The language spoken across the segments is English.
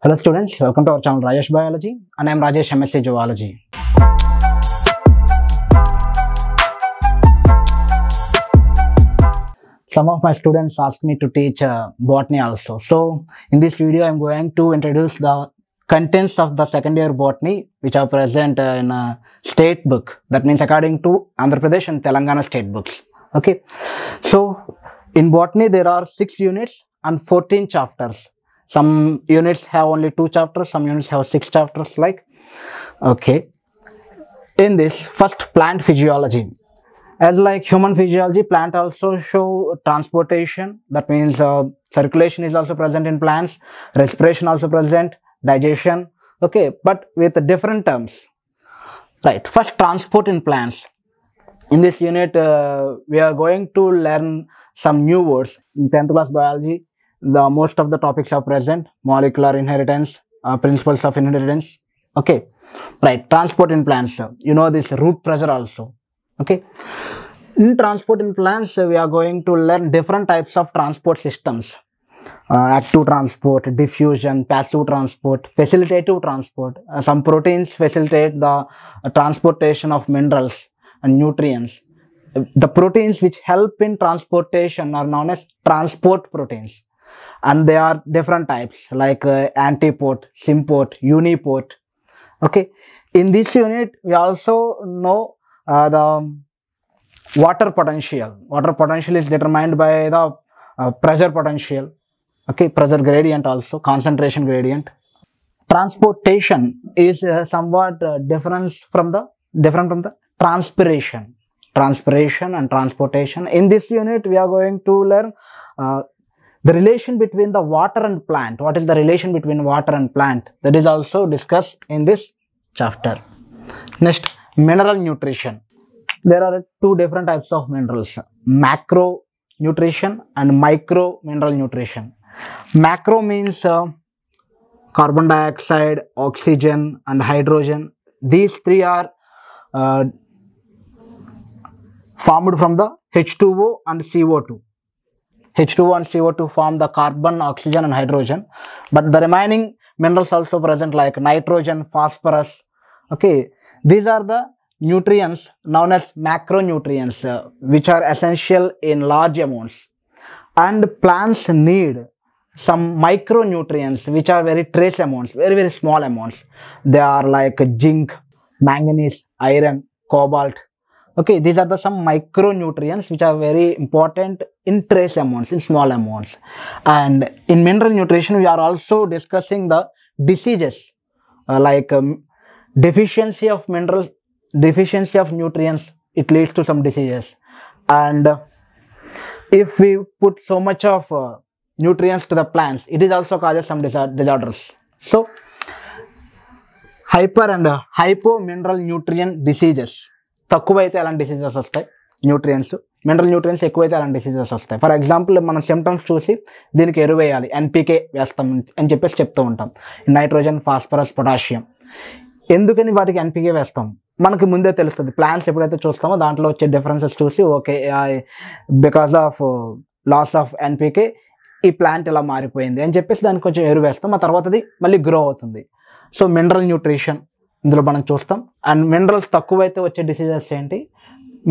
Hello students, welcome to our channel Rajesh Biology and I am Rajesh MSc Zoology. Some of my students asked me to teach uh, botany also. So in this video I am going to introduce the contents of the second year botany which are present uh, in a state book. That means according to Andhra Pradesh and Telangana state books. Okay. So in botany there are 6 units and 14 chapters some units have only two chapters some units have six chapters like okay. In this first plant physiology. As like human physiology plant also show transportation. That means uh, circulation is also present in plants respiration also present digestion okay. But with different terms. Right first transport in plants. In this unit uh, we are going to learn some new words. In 10th class biology the most of the topics are present. Molecular inheritance uh, principles of inheritance. Okay. Right. Transport in plants you know this root pressure also. Okay. In transport in plants we are going to learn different types of transport systems. Uh, active transport diffusion passive transport facilitative transport. Uh, some proteins facilitate the uh, transportation of minerals and nutrients. The proteins which help in transportation are known as transport proteins and they are different types like uh, antiport symport uniport. Okay. In this unit we also know uh, the water potential. Water potential is determined by the uh, pressure potential. Okay. Pressure gradient also concentration gradient. Transportation is uh, somewhat uh, different from the different from the transpiration. Transpiration and transportation. In this unit we are going to learn uh, the relation between the water and plant. What is the relation between water and plant? That is also discussed in this chapter. Next mineral nutrition. There are two different types of minerals macro nutrition and micro mineral nutrition. Macro means uh, carbon dioxide oxygen and hydrogen. These three are uh, formed from the h2o and co2 H2O and CO2 form the carbon, oxygen and hydrogen. But the remaining minerals also present like nitrogen, phosphorus. Okay, these are the nutrients known as macronutrients uh, which are essential in large amounts. And plants need some micronutrients which are very trace amounts, very very small amounts. They are like zinc, manganese, iron, cobalt, okay these are the some micronutrients which are very important in trace amounts in small amounts. And in mineral nutrition we are also discussing the diseases uh, like um, deficiency of minerals deficiency of nutrients it leads to some diseases. And uh, if we put so much of uh, nutrients to the plants it is also causes some disorders. So hyper and hypo mineral nutrient diseases. తక్కువైతే అలాంటి diseases వస్తాయి? Nutrients mineral nutrients ఎక్కువైతే అలాంటి diseases వస్తాయి? For example మనం symptoms చూసి దీనికి ఎరువేయాలి. NPK వేస్తాం అని చెప్పేసి చెప్తూ ఉంటాం. నైట్రోజన్ ఫాస్ఫరస్ పొటాషియం ఎందుకని వాటికి ఎన్పికే వేస్తాం? మనకి ముందే తెలుస్తుంది. ప్లాన్స్ ఎప్పుడైతే చూస్తామో దాంట్లో వచ్చే డిఫరెన్సెస్ చూసి okay because of loss of NPK ఈ ప్లాంట్ ఇలా మారిపోయింది అని చెప్పేసి దానికి కొంచెం ఎరువు వేస్తాం ఆ తర్వాతది మళ్ళీ గ్రో అవుతుంది. సో మినరల్ న్యూట్రిషన్ ఇందులో మనం చూస్తాం. అండ్ మినరల్స్ తక్కువైతే వచ్చే డిసీజెస్ ఏంటి?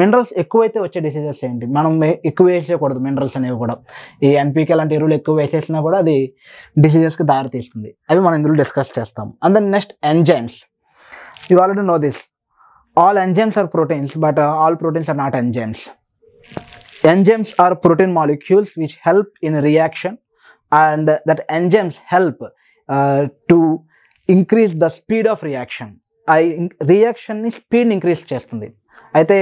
మినరల్స్ ఎక్కువైతే వచ్చే డిసీజెస్ ఏంటి? మనం ఎక్కువ వేసేయకూడదు మినరల్స్ అనేవి కూడా. ఈ ఎన్పీకే లాంటి ఎరువులు ఎక్కువ వేసేసినా కూడా అది డిసీజెస్కి దారి తీస్తుంది. అవి మనం ఇందులో డిస్కస్ చేస్తాం. And then next enzymes you already know this all enzymes are proteins but all proteins are not enzymes enzymes are protein molecules which help in reaction and that enzymes help to increase the speed of reaction ఆ రియాక్షన్ని speed increase చేస్తుంది. అయితే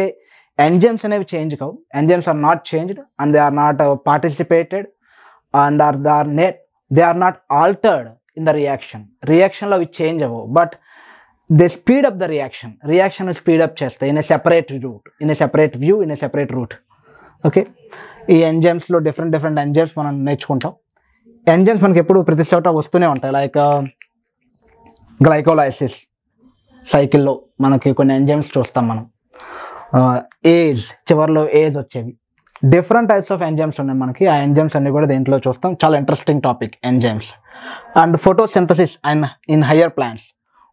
enzymes అనేవి change కావు. Enzymes are not changed and they are not participated and are they are net they are not altered in the reaction రియాక్షన్లో అవి change అవ్వవు. But they speed up the reaction reaction speed up చేస్తాయి. In a separate route in a separate view in a separate route okay ఈ ఎంజైమ్స్లో different different enzymes మనం నేర్చుకుంటాం. Enzymes మనకి ఎప్పుడు ప్రతి చోట వస్తూనే ఉంటాయి. లైక్ గ్లైకోలైసిస్ సైకిల్లో మనకి కొన్ని ఎంజైమ్స్ చూస్తాం మనం. ఏజ్ చివరిలో ఏజ్ వచ్చేవి. డిఫరెంట్ టైప్స్ ఆఫ్ ఎంజైమ్స్ ఉన్నాయి మనకి. ఆ ఎంజైమ్స్ అన్ని కూడా దీంట్లో చూస్తాం. చాలా interesting topic enzymes and photosynthesis and in higher plants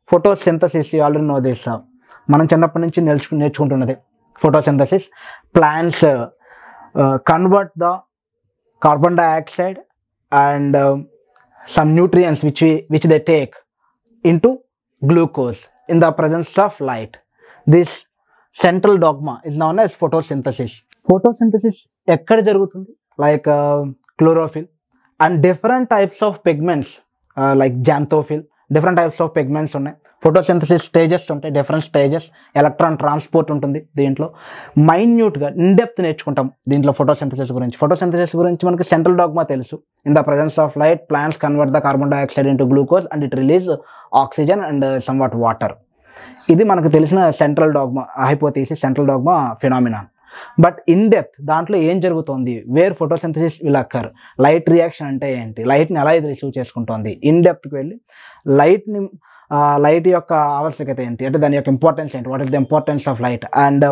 photosynthesis you already know this uh, మనం చిన్నప్పటి నుంచి నేర్చుకు నేర్చుకుంటున్నది photosynthesis plants convert the carbon dioxide and some nutrients which which they take into glucose in the presence of light this central dogma is noun as photosynthesis photosynthesis ఎక్కడ జరుగుతుంది like chlorophyll and different types of pigments like xanthophyll different types of pigments ఉన్నాయి. Photosynthesis stages ఉంటాయి. Different stages electron transport ఉంటుంది దీంట్లో. మైన్యూట్గా in depth నేర్చుకుంటాం దీంట్లో photosynthesis గురించి. Photosynthesis గురించి మనకి సెంట్రల్ డాగ్మా తెలుసు. In the presence of light plants convert the carbon dioxide into glucose and it release oxygen and somewhat water ఇది మనకు తెలిసిన central dogma hypothesis central dogma phenomenon but in depth దాంట్లో ఏం జరుగుతుంది? Where photosynthesis will occur light reaction అంటే ఏంటి? లైట్ని ఎలా ఇది రిసీవ్ చేసుకుంటుంది? ఇన్ డెప్త్కి వెళ్ళి లైట్ని లైట్ యొక్క ఆవశ్యకత ఏంటి? అంటే దాని యొక్క ఇంపార్టెన్స్ ఏంటి? What is the importance of light and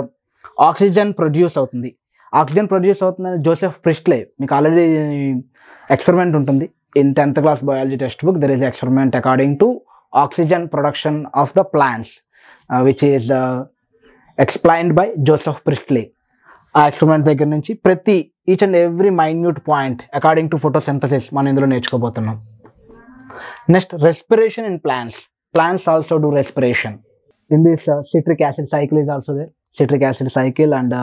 oxygen produce అవుతుంది. ఆక్సిజన్ ప్రొడ్యూస్ అవుతుందని జోసెఫ్ ప్రిస్ట్లే మీకు ఆల్రెడీ ఎక్స్పెరిమెంట్ ఉంటుంది. In tenth class biology textbook there is experiment according to oxygen production of the plants which is explained by Joseph Priestley ఆ experiment దగ్గర నుంచి ప్రతి each and every minute point according to photo photosynthesis మనం ఇందులో నేర్చుకోబోతున్నాం. Next respiration in plants plants also do respiration in this citric acid cycle is also they citric acid cycle and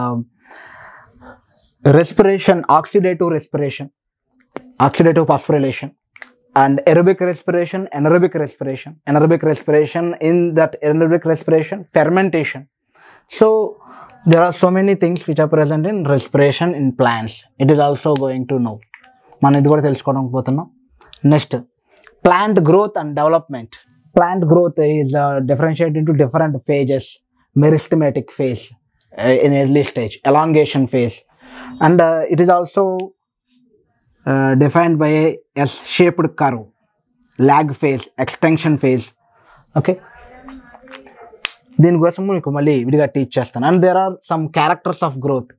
respiration oxidative respiration oxidative phosphorylation and aerobic respiration anaerobic respiration anaerobic respiration in that anaerobic respiration fermentation so there are so many things which are present in respiration in plants. It is also going to know. మనం ఇది కూడా తెలుసుకోవడం పోతున్నాం next plant growth and development plant growth is differentiate into different phases meristematic phase in early stage elongation phase and it is also defined by S shaped curve lag phase extension phase okay దీని కోసం మీకు మళ్ళీ విడిగా teach చేస్తాను. And there are some characters of growth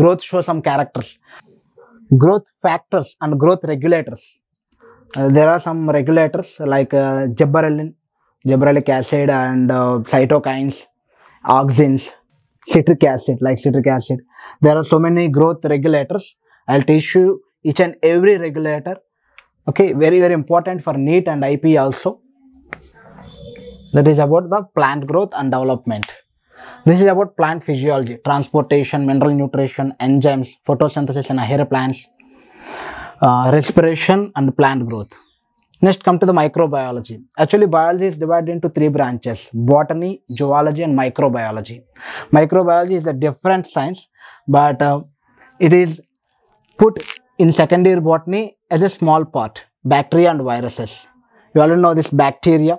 growth show some characters growth factors and growth regulators there are some regulators like gibberellin gibberellic acid and cytokines auxins citric acid like citric acid. There are so many growth regulators. I'll teach you each and every regulator. Okay very very important for NEET and ip also that is about the plant growth and development this is about plant physiology transportation mineral nutrition enzymes photosynthesis in higher plants uh, respiration and plant growth Next, come to the microbiology. Actually, biology is divided into three branches botany, zoology, and microbiology. Microbiology is a different science, but uh, it is put in second year botany as a small part bacteria and viruses. You already know this bacteria.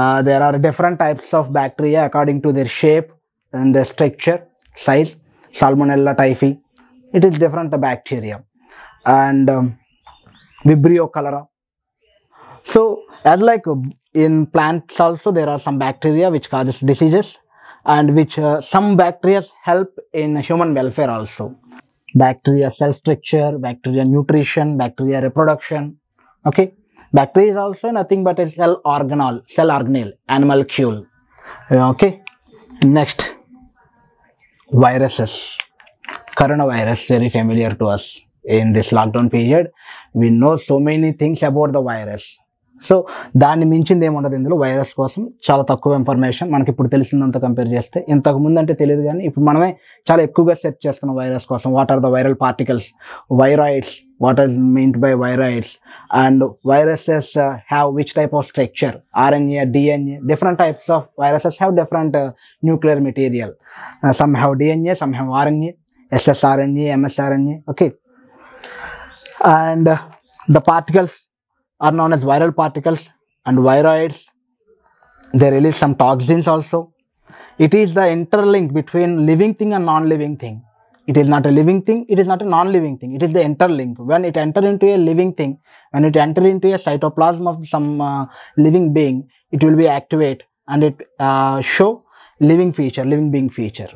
Uh, there are different types of bacteria according to their shape and their structure, size. Salmonella typhi. It is different bacteria. And um, Vibrio cholera so as like uh, in plants also there are some bacteria which causes diseases and which uh, some bacteria help in human welfare also bacteria cell structure bacteria nutrition bacteria reproduction okay bacteria is also nothing but a cell organelle cell organelle animalcule okay. Next. Viruses. Coronavirus very familiar to us in this lockdown period. We know so many things about the virus so దాన్ని మించింది ఏముండదు. ఇందులో virus కోసం చాలా తక్కువ information మనకి ఇప్పుడు తెలిసిందంత compare చేస్తే. ఇంతకు ముందు అంటే తెలియదు కానీ ఇప్పుడు మనమే చాలా ఎక్కువగా సెర్చ్ చేస్తున్నాం వైరస్ కోసం. What are the viral particles viroids what are meant by viroids and viruses have which type of structure RNA DNA different types of viruses have different nuclear material some have DNA some have RNA ssRNA msRNA okay and the particles are known as viral particles and viroids. They release some toxins also. It is the interlink between living thing and non-living thing. It is not a living thing it is not a non-living thing. It is the interlink. When it enter into a living thing when it enter into a cytoplasm of some uh, living being it will be activate and it uh, show living feature living being feature.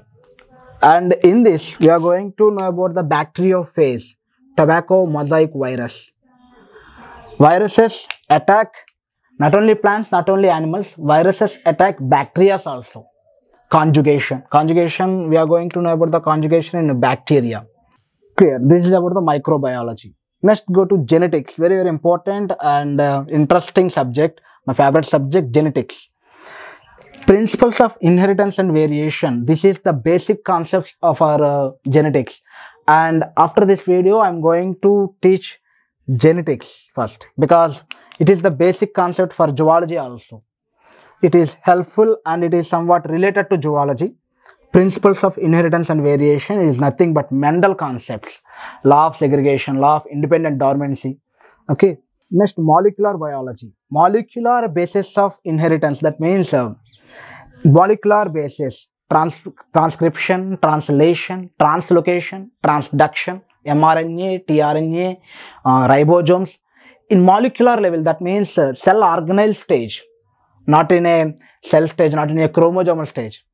And in this we are going to know about the bacteriophage tobacco mosaic virus viruses attack not only plants not only animals viruses attack bacteria also. Conjugation. Conjugation we are going to know about the conjugation in bacteria. Clear. This is about the microbiology. Next go to genetics. Very very important and uh, interesting subject. My favorite subject genetics. Principles of inheritance and variation. This is the basic concepts of our uh, genetics. And after this video i'm going to teach genetics first because it is the basic concept for zoology also. It is helpful and it is somewhat related to zoology. Principles of inheritance and variation is nothing but mendel concepts. Law of segregation law of independent dormancy. Okay next molecular biology. Molecular basis of inheritance that means uh, molecular basis trans- transcription translation translocation transduction mrna trna uh, ribosomes in molecular level. That means uh, cell organelle stage not in a cell stage not in a chromosomal stage.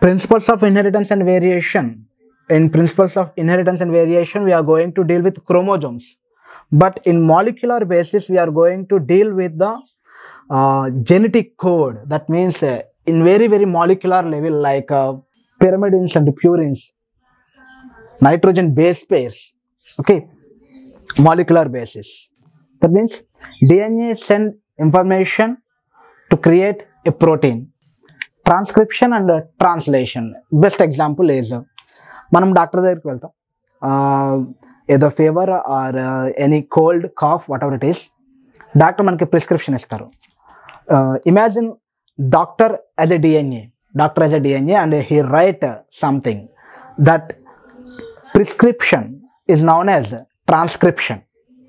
Principles of inheritance and variation. In principles of inheritance and variation we are going to deal with chromosomes. But in molecular basis we are going to deal with the uh, genetic code. That means uh, in very very molecular level like uh, pyrimidines and purines nitrogen base pairs okay molecular basis. That means dna send information to create a protein. Transcription and translation best example as మనం doctor దగ్గరికి వెళ్తాం. ఏదో fever or any cold cough whatever it is doctor మనకి prescription ఇస్తారు. Imagine doctor as a DNA doctor as a DNA and he write something that prescription is known as transcription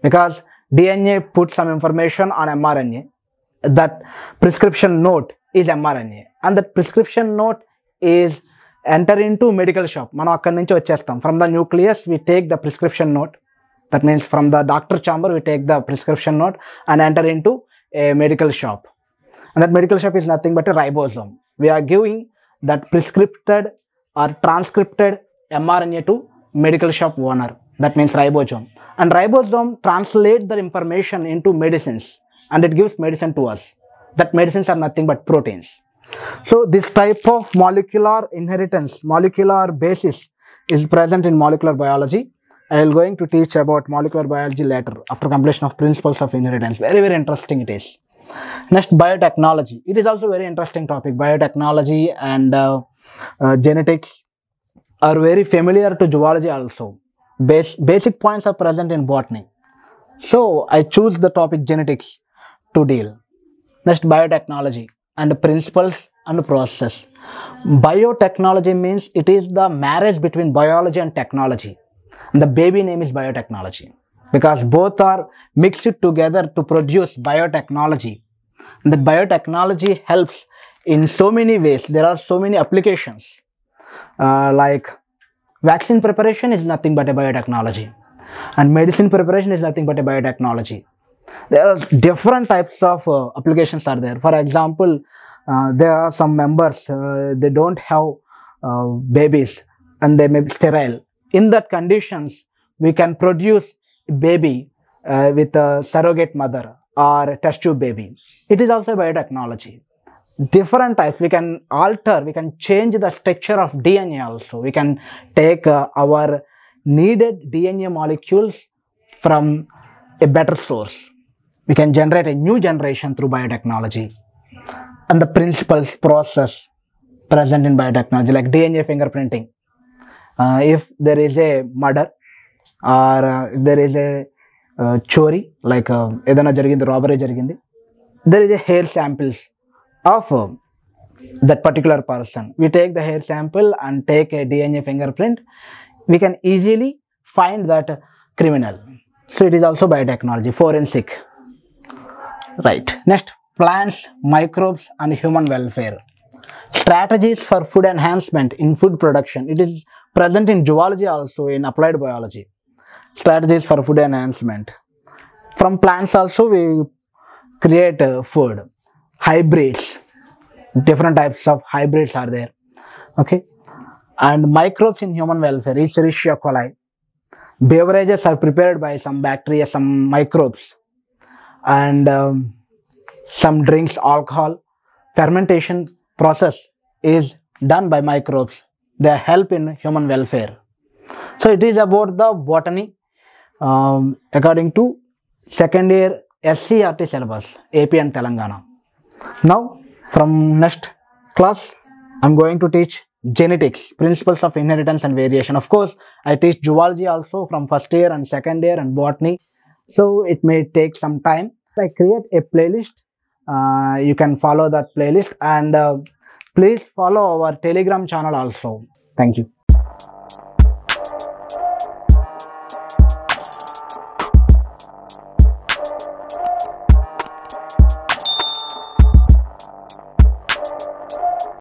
because DNA puts some information on mRNA. That prescription note is mRNA, and that prescription note is enter into medical shop. మనం అక్కడి నుంచి వచ్చేస్తాం from the nucleus we take the prescription note that means from the doctor chamber we take the prescription note and enter in to A medical shop and that medical shop is nothing but a ribosome. We are giving that prescripted or transcripted mRNA to medical shop owner. That means ribosome. And ribosome translate the information into medicines and it gives medicine to us. That medicines are nothing but proteins. So this type of molecular inheritance, molecular basis is present in molecular biology. I will going to teach about molecular biology later after completion of principles of inheritance. Very, very interesting it is. Next, biotechnology. It is also very interesting topic. Biotechnology and uh, uh, genetics are very familiar to zoology also. Bas- basic points are present in botany. So I choose the topic genetics to deal. Next, biotechnology and principles and process. Biotechnology means it is the marriage between biology and technology. And the baby name is biotechnology because both are mixed together to produce biotechnology. And that biotechnology helps in so many ways. There are so many applications. Uh, like vaccine preparation is nothing but a biotechnology, and medicine preparation is nothing but a biotechnology. There are different types of uh, applications are there. For example, uh, there are some members uh, they don't have uh, babies and they may be sterile. In that conditions, we can produce baby uh, with a surrogate mother or a test tube baby. It is also biotechnology Different types. We can alter, we can change the structure of DNA also. We can take uh, our needed DNA molecules from a better source. We can generate a new generation through biotechnology. And the principles, process present in biotechnology, like DNA fingerprinting. Uh, if there is a murder or uh, if there is a uh, చోరీ like ఏదైనా జరిగింది robbery జరిగింది there is a hair samples of uh, that particular person. We take the hair sample and take a DNA fingerprint. We can easily find that criminal. So it is also biotechnology, forensic. Right. Next, plants, microbes and human welfare. Strategies for food enhancement in food production. It is present in zoology also in applied biology. Strategies for food enhancement. From plants also we create uh, food hybrids. Different types of hybrids are there. Okay? And microbes in human welfare escherichia coli. Beverages are prepared by some bacteria some microbes. And um, some drinks alcohol. Fermentation process is done by microbes. They help in human welfare. So it is about the botany um, according to second year scrt syllabus ap and telangana now from next class i'm going to teach genetics principles of inheritance and variation. Of course i teach zoology also from first year and second year and botany. So it may take some time. I create a playlist. Uh, you can follow that playlist and uh, please follow our telegram channel also. Thank you